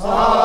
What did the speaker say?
さあ。